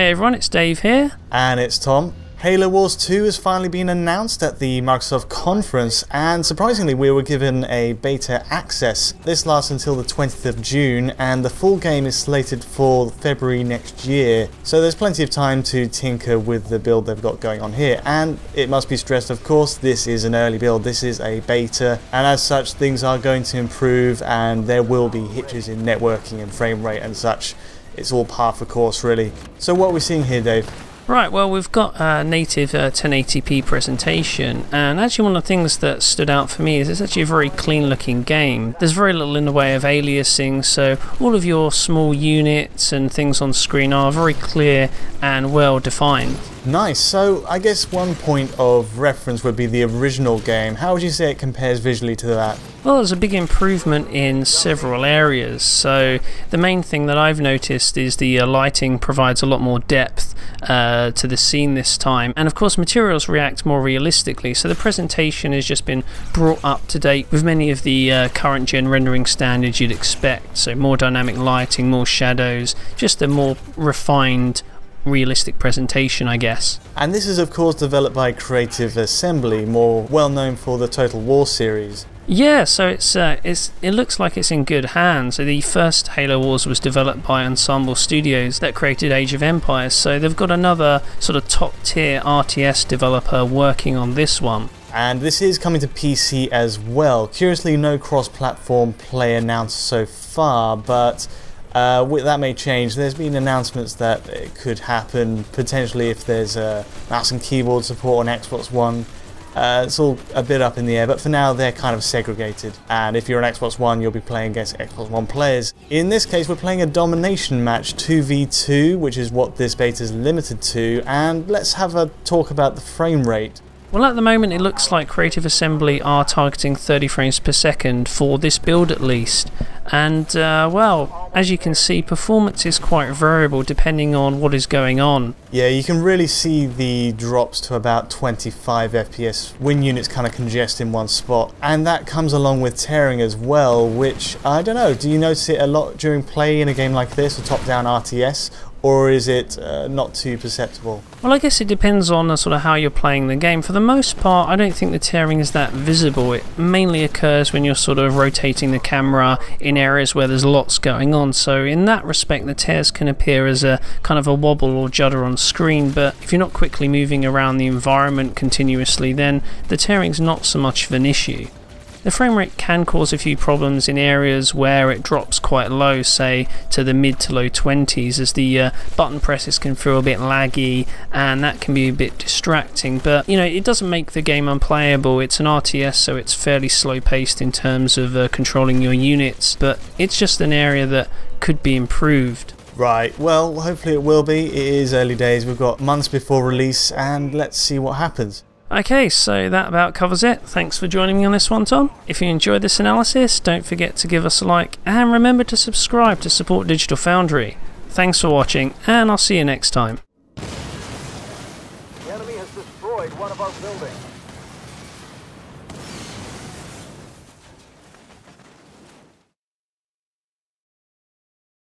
Hey everyone, it's Dave here. And it's Tom. Halo Wars 2 has finally been announced at the Microsoft conference and surprisingly we were given a beta access. This lasts until the 20th of June and the full game is slated for February next year. So there's plenty of time to tinker with the build they've got going on here and it must be stressed of course this is an early build, this is a beta and as such things are going to improve and there will be hitches in networking and frame rate and such. It's all par for course really. So what are we seeing here Dave? Right, well, we've got a native uh, 1080p presentation, and actually, one of the things that stood out for me is it's actually a very clean looking game. There's very little in the way of aliasing, so all of your small units and things on screen are very clear and well defined. Nice. So, I guess one point of reference would be the original game. How would you say it compares visually to that? Well, there's a big improvement in several areas. So, the main thing that I've noticed is the uh, lighting provides a lot more depth uh, to the scene this time, and of course, materials react more realistically. So, the presentation has just been brought up to date with many of the uh, current gen rendering standards you'd expect. So, more dynamic lighting, more shadows, just a more refined realistic presentation, I guess. And this is, of course, developed by Creative Assembly, more well known for the Total War series. Yeah, so it's uh, it's it looks like it's in good hands. So the first Halo Wars was developed by Ensemble Studios that created Age of Empires. So they've got another sort of top tier RTS developer working on this one. And this is coming to PC as well. Curiously, no cross-platform play announced so far, but uh, that may change. There's been announcements that it could happen potentially if there's a mouse and keyboard support on Xbox One. Uh, it's all a bit up in the air, but for now they're kind of segregated. And if you're an Xbox One, you'll be playing against Xbox One players. In this case, we're playing a domination match, 2v2, which is what this beta is limited to. And let's have a talk about the frame rate. Well, at the moment, it looks like Creative Assembly are targeting 30 frames per second for this build at least. And, uh, well, as you can see, performance is quite variable depending on what is going on. Yeah, you can really see the drops to about 25 FPS when units kind of congest in one spot. And that comes along with tearing as well, which, I don't know, do you notice it a lot during play in a game like this, a top-down RTS? Or is it uh, not too perceptible? Well, I guess it depends on uh, sort of how you're playing the game. For the most part, I don't think the tearing is that visible. It mainly occurs when you're sort of rotating the camera in areas where there's lots going on. So in that respect, the tears can appear as a kind of a wobble or judder on screen. But if you're not quickly moving around the environment continuously, then the tearing's not so much of an issue. The frame rate can cause a few problems in areas where it drops quite low, say to the mid to low 20s, as the uh, button presses can feel a bit laggy and that can be a bit distracting. But you know, it doesn't make the game unplayable. It's an RTS, so it's fairly slow paced in terms of uh, controlling your units, but it's just an area that could be improved. Right, well, hopefully it will be. It is early days, we've got months before release, and let's see what happens. Okay, so that about covers it. Thanks for joining me on this one, Tom. If you enjoyed this analysis, don't forget to give us a like and remember to subscribe to support Digital Foundry. Thanks for watching, and I'll see you next time. The enemy has destroyed one of our buildings.